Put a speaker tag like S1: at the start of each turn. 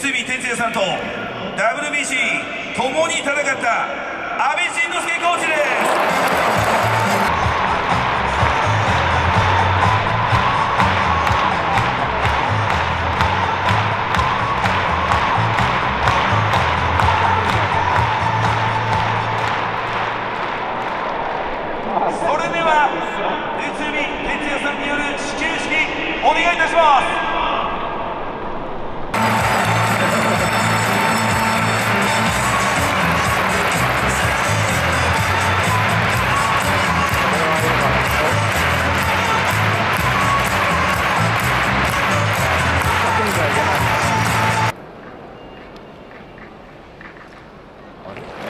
S1: 哲也さんと WBC 共に戦った阿部慎之介コーチです。それでは内海哲也さんによる始球式お願いいたします。Okay.